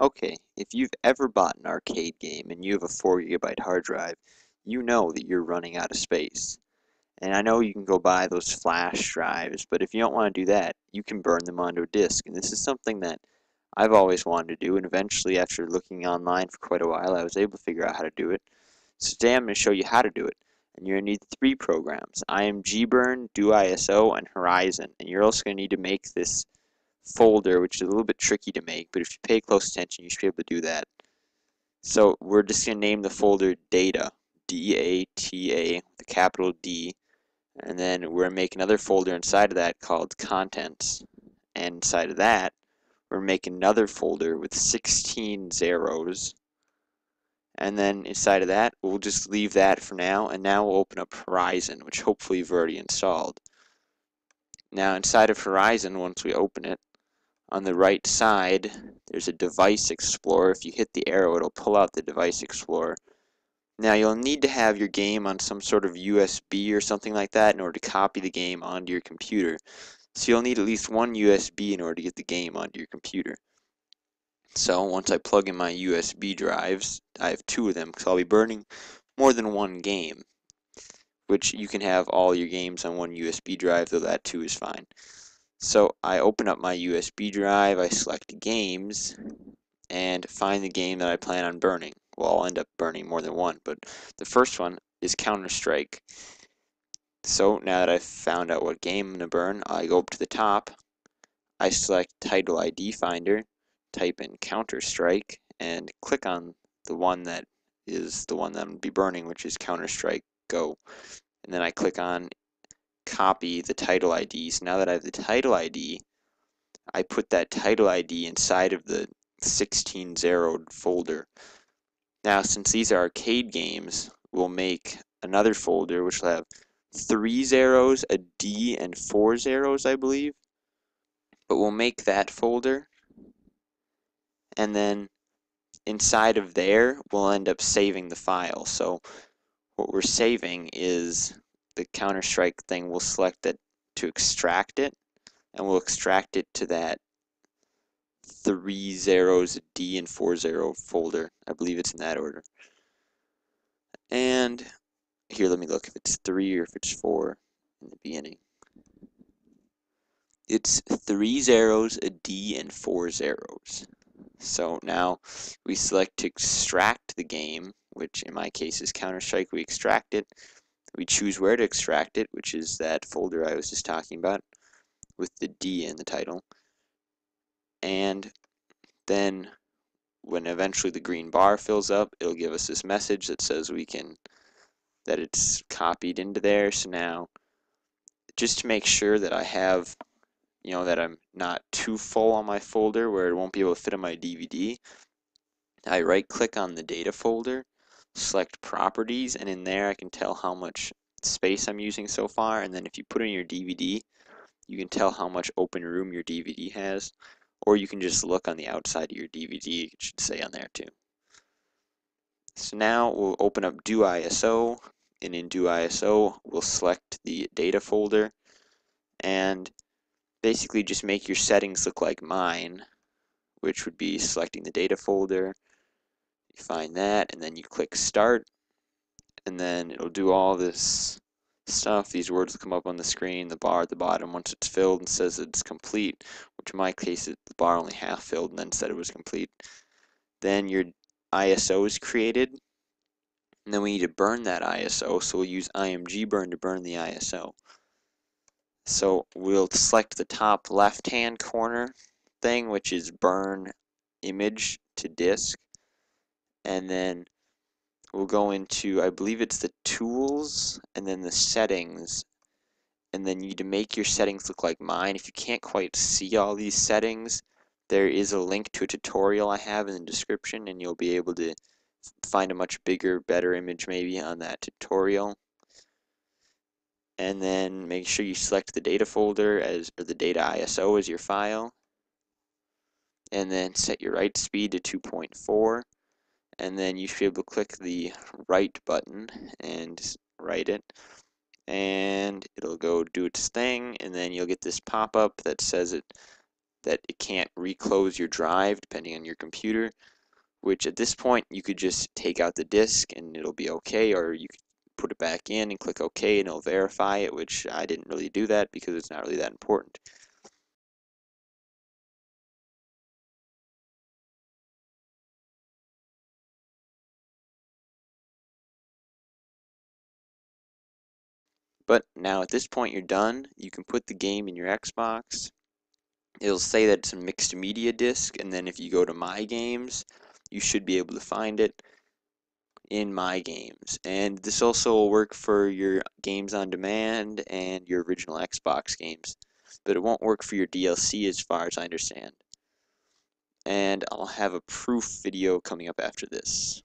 Okay, if you've ever bought an arcade game and you have a 4 gigabyte hard drive, you know that you're running out of space. And I know you can go buy those flash drives, but if you don't want to do that, you can burn them onto a disk. And this is something that I've always wanted to do, and eventually, after looking online for quite a while, I was able to figure out how to do it. So today I'm going to show you how to do it. And you're going to need three programs, IMGBurn, DoISO, and Horizon. And you're also going to need to make this folder, which is a little bit tricky to make, but if you pay close attention, you should be able to do that. So we're just going to name the folder data, D-A-T-A, the capital D, and then we're going to make another folder inside of that called contents, and inside of that, we're going to make another folder with 16 zeros, and then inside of that, we'll just leave that for now, and now we'll open up Horizon, which hopefully you've already installed. Now inside of Horizon, once we open it, on the right side, there's a device explorer. If you hit the arrow, it'll pull out the device explorer. Now you'll need to have your game on some sort of USB or something like that in order to copy the game onto your computer. So you'll need at least one USB in order to get the game onto your computer. So once I plug in my USB drives, I have two of them because I'll be burning more than one game, which you can have all your games on one USB drive, though that too is fine. So I open up my USB drive, I select games, and find the game that I plan on burning. Well, I'll end up burning more than one, but the first one is Counter-Strike. So now that I've found out what game I'm going to burn, I go up to the top, I select Title ID Finder, type in Counter-Strike, and click on the one that is the one that I'm going to be burning, which is Counter-Strike Go. And then I click on copy the title ID. So now that I have the title ID, I put that title ID inside of the 16 zeroed folder. Now, since these are arcade games, we'll make another folder which will have three zeros, a D, and four zeros, I believe. But we'll make that folder, and then inside of there, we'll end up saving the file. So what we're saving is the Counter-Strike thing, we'll select it to extract it, and we'll extract it to that three zeros D and four zero folder. I believe it's in that order. And here, let me look if it's three or if it's four in the beginning. It's three zeros, a D, and four zeros. So now we select to extract the game, which in my case is Counter-Strike. We extract it, we choose where to extract it, which is that folder I was just talking about with the D in the title. And then when eventually the green bar fills up, it'll give us this message that says we can, that it's copied into there. So now, just to make sure that I have, you know, that I'm not too full on my folder where it won't be able to fit on my DVD, I right click on the data folder select properties and in there I can tell how much space I'm using so far and then if you put in your DVD you can tell how much open room your DVD has or you can just look on the outside of your DVD it should say on there too. So now we'll open up DoISO and in DoISO we'll select the data folder and basically just make your settings look like mine which would be selecting the data folder you find that, and then you click Start, and then it'll do all this stuff. These words will come up on the screen, the bar at the bottom. Once it's filled and says it's complete, which in my case, the bar only half filled and then said it was complete. Then your ISO is created, and then we need to burn that ISO, so we'll use IMGBurn to burn the ISO. So we'll select the top left-hand corner thing, which is burn image to disk, and then we'll go into, I believe it's the tools and then the settings and then you need to make your settings look like mine. If you can't quite see all these settings, there is a link to a tutorial I have in the description and you'll be able to find a much bigger, better image maybe on that tutorial. And then make sure you select the data folder as or the data ISO as your file. And then set your write speed to 2.4 and then you should be able to click the write button and write it and it'll go do its thing and then you'll get this pop-up that says it that it can't reclose your drive depending on your computer which at this point you could just take out the disk and it'll be okay or you could put it back in and click OK and it'll verify it which I didn't really do that because it's not really that important. But now at this point you're done. You can put the game in your Xbox. It'll say that it's a mixed media disc, and then if you go to My Games, you should be able to find it in My Games. And this also will work for your games on demand and your original Xbox games. But it won't work for your DLC as far as I understand. And I'll have a proof video coming up after this.